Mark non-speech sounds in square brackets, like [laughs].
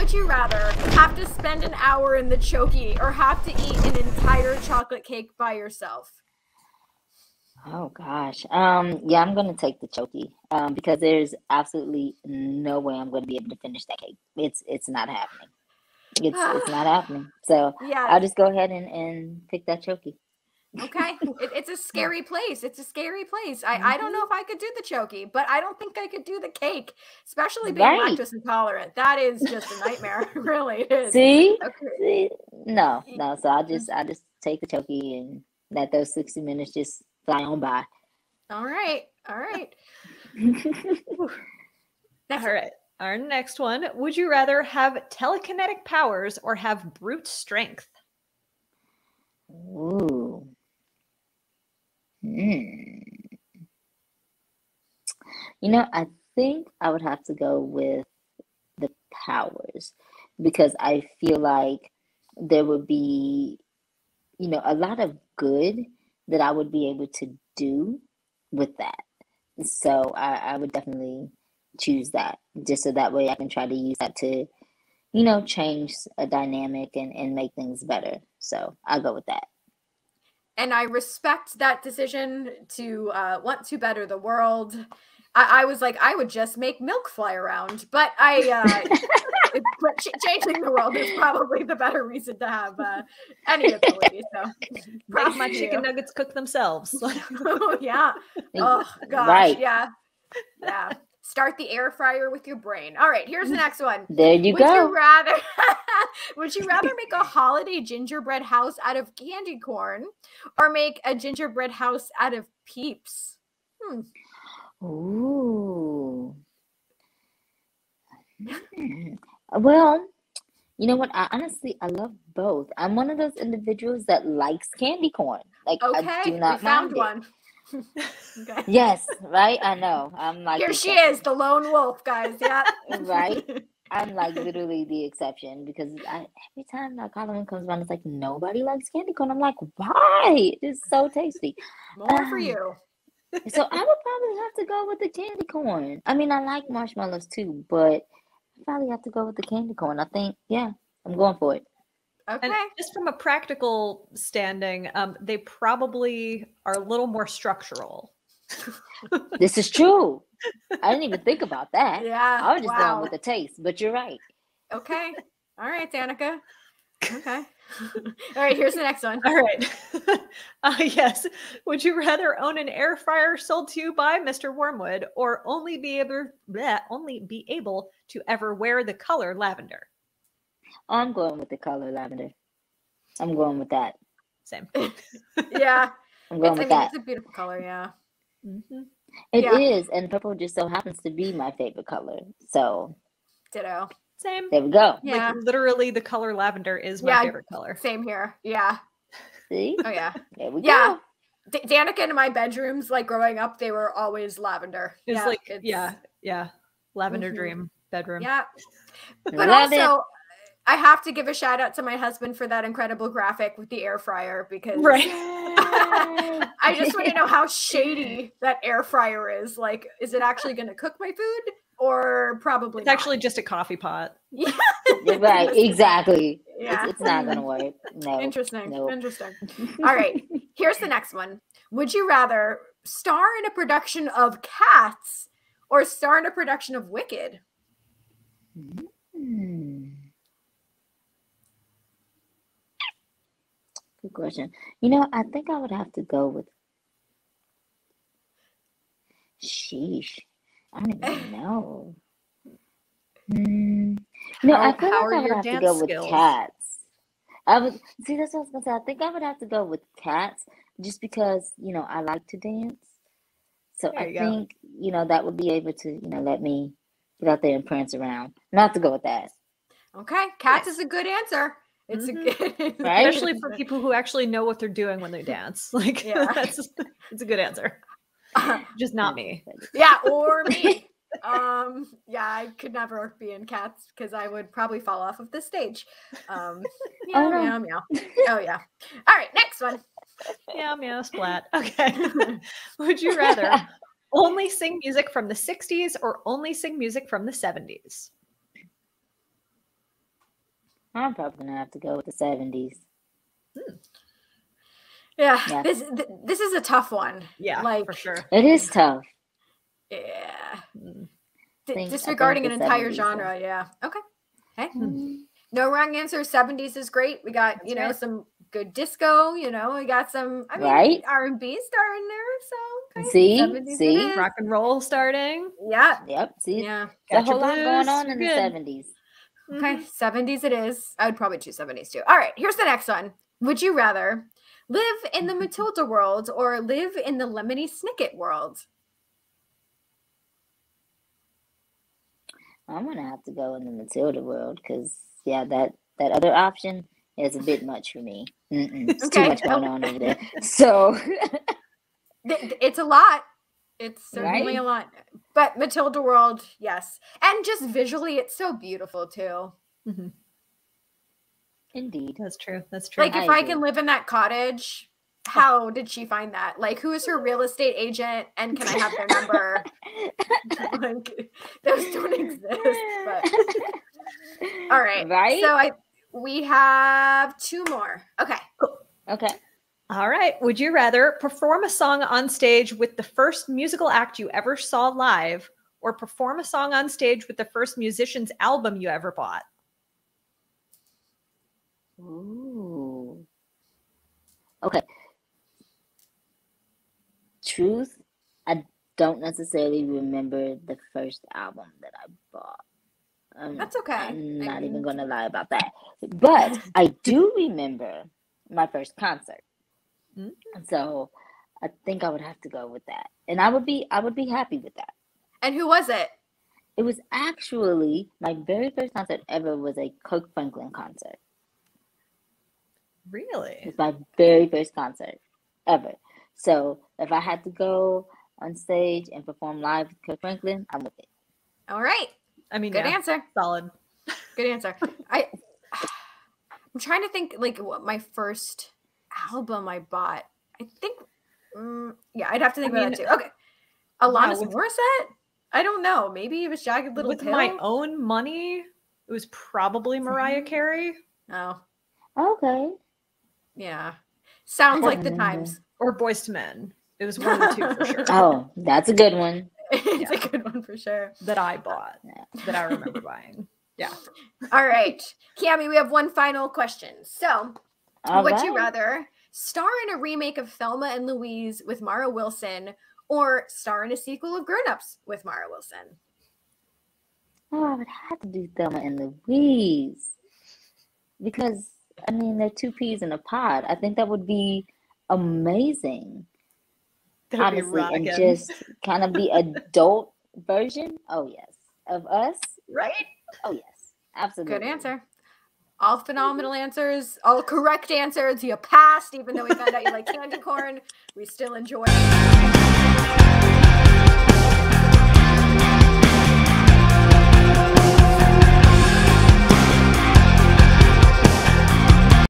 would you rather have to spend an hour in the chokey or have to eat an entire chocolate cake by yourself? Oh gosh. Um yeah, I'm gonna take the chokey. Um because there's absolutely no way I'm gonna be able to finish that cake. It's it's not happening. It's it's not [sighs] happening. So Yeah. I'll just go ahead and, and pick that chokey. Okay. It, it's a scary place. It's a scary place. I, I don't know mm-hmm. if I could do the chokey, but I don't think I could do the cake, especially being Right. lactose intolerant. That is just a nightmare. [laughs] really it is. See? Okay. See? No, no. So I'll just mm. I'll just take the chokey and let those 60 minutes just fly on by. All right. All right. [laughs] All right. Our next one. Would you rather have telekinetic powers or have brute strength? Ooh. Hmm. You know, I think I would have to go with the powers because I feel like there would be, you know, a lot of good that I would be able to do with that. So I, I would definitely choose that just so that way I can try to use that to, you know, change a dynamic and, and make things better. So I'll go with that. And I respect that decision to uh, want to better the world. I, I was like, I would just make milk fly around, but I uh, [laughs] but ch changing the world is probably the better reason to have uh, any ability. So, [laughs] props my chicken nuggets cook themselves. [laughs] oh yeah. Oh gosh. Right. Yeah. Yeah. Start the air fryer with your brain. All right. Here's the next one. There you would go. you rather [laughs] would you rather make a holiday gingerbread house out of candy corn or make a gingerbread house out of peeps? Hmm. Ooh. Well, you know what? I honestly I love both. I'm one of those individuals that likes candy corn. Like I Okay, do we not found mind it. one. [laughs] okay. Yes, right? I know. I'm like Here she is, the lone wolf, guys. Yeah. [laughs] Right? I'm like literally the exception because I, every time that Halloween comes around, it's like nobody likes candy corn. I'm like, why? It's so tasty. More for Um, you. So I would probably have to go with the candy corn. I mean, I like marshmallows too, but I probably have to go with the candy corn. I think, yeah, I'm going for it. Okay. And just from a practical standing, um, they probably are a little more structural. This is true. I didn't even think about that. Yeah. I was just wow. going with the taste, but you're right. Okay. All right, Danica. Okay. [laughs] All right, here's the next one. All right. [laughs] uh, yes. Would you rather own an air fryer sold to you by Mr. Wormwood or only be able bleh, only be able to ever wear the color lavender? I'm going with the color lavender. I'm going with that. Same. [laughs] Yeah. I'm It's, going I with mean, that. it's a beautiful color, yeah. Mhm. It yeah. is, and purple just so happens to be my favorite color. So Ditto. Same. there we go. Yeah. Like literally, the color lavender is my Yeah. favorite color. Same here. Yeah. See, Oh yeah. there we Yeah. go. D- Danica in my bedrooms, like growing up, they were always lavender. It's yeah, like, it's- yeah, yeah. Lavender Mhm. dream bedroom. Yeah. But Love it. Also, I have to give a shout out to my husband for that incredible graphic with the air fryer because Right. [laughs] I just want to know how [laughs] shady that air fryer is. Like, is it actually going to cook my food or probably It's not? actually just a coffee pot. [laughs] yeah. right, exactly. Yeah. It's, it's not gonna work. No. Interesting. no. Interesting. All right. Here's the next one. Would you rather star in a production of Cats or star in a production of Wicked? Hmm. Good question. You know, I think I would have to go with. Sheesh. I don't even [laughs] know. Hmm. No, I How- feel how like I would your have to dance go with cats. I would see that's what I was gonna say. I think I would have to go with cats just because, you know, I like to dance. So There I you go. think, you know, that would be able to, you know, let me get out there and prance around. Not to go with that. Okay. Cats Yes. is a good answer. It's Mhm. a good [laughs] Right? Especially for people who actually know what they're doing when they dance. [laughs] Like Yeah. [laughs] that's it's a good answer. Just not me. yeah, or me. um, yeah, I could never be in cats because I would probably fall off of the stage. Um, meow, Oh, no. meow, meow. Oh yeah. All right, next one. Meow meow splat. Okay. Would you rather only sing music from the 60s or only sing music from the 70s? I'm probably gonna have to go with the seventies. Yeah, Yeah. this th- this is a tough one. Yeah, like for sure. It is tough. yeah, Mm. D- think- disregarding an entire 70s, yeah. genre. Yeah. Okay. Hey, Mm. no wrong answer. Seventies is great. We got you know right. some good disco. You know, we got some. I mean, Right. R and B star in there. So okay, See? See? Rock and roll starting. Yeah. Yep. See, Yeah. there's a whole lot going on in good. the seventies. Okay, Mhm. 70s it is. I would probably choose 70s too. All right, here's the next one. Would you rather live in the Matilda world or live in the Lemony Snicket world? I'm gonna have to go in the Matilda world because yeah, that that other option is a bit much for me. It's Okay. too much going on over there. [laughs] So It's a lot. It's certainly Right? a lot. But Matilda world, yes. And just visually, it's so beautiful too. Mhm. indeed, That's true. That's true. Like, if I I can live in that cottage, how did she find that? Like, who is her real estate agent? And can I have their number? [laughs] [laughs] like, those don't exist. But [laughs] all right. right? So I we have two more. Okay. Cool. Okay. All right. Would you rather perform a song on stage with the first musical act you ever saw live or perform a song on stage with the first musician's album you ever bought? Ooh. Okay. Truth, I don't necessarily remember the first album that I bought. Um, That's okay. I'm I not even going to lie about that. But I do remember my first concert. Mm. So I think I would have to go with that. And I would be I would be happy with that. And who was it? It was actually my very first concert ever was a Kirk Franklin concert. It Really? was my very first concert ever. So if I had to go on stage and perform live with Kirk Franklin, I'm with it. All right. I mean, Good yeah, answer. solid. Good answer. [laughs] I [sighs] I'm trying to think like what my first album I bought. I think mm, yeah, I'd have to think I about mean, that too. Okay. Alanis with- Morissette? I don't know. Maybe it was Jagged Little With Pill. my own money, it was probably Mariah Carey oh, Okay. yeah. Sounds like the Mm. times. or Boyz II Men. It was one of the two for [laughs] sure Oh, that's a good one. [laughs] it's Yeah. a good one for sure. that I bought, Yeah. that I remember buying. [laughs] Yeah. All right. Cami, we have one final question. So All Would you rather star in a remake of Thelma and Louise with Mara Wilson or star in a sequel of Grown Ups with Mara Wilson? Oh, I would have to do Thelma and Louise. Because I mean they're two peas in a pod. I think that would be amazing. That'd honestly, and just kind of the [laughs] adult version. Oh yes, of us. right? Oh yes, absolutely. Good answer. All phenomenal answers, all correct answers. You passed, even though we found out you like candy corn. We still enjoy it.